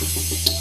Yeah.